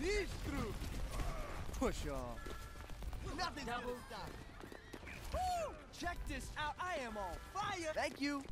Sinistro! Push off. Nothing's gonna stop. Woo! Check this out. I am on fire. Thank you.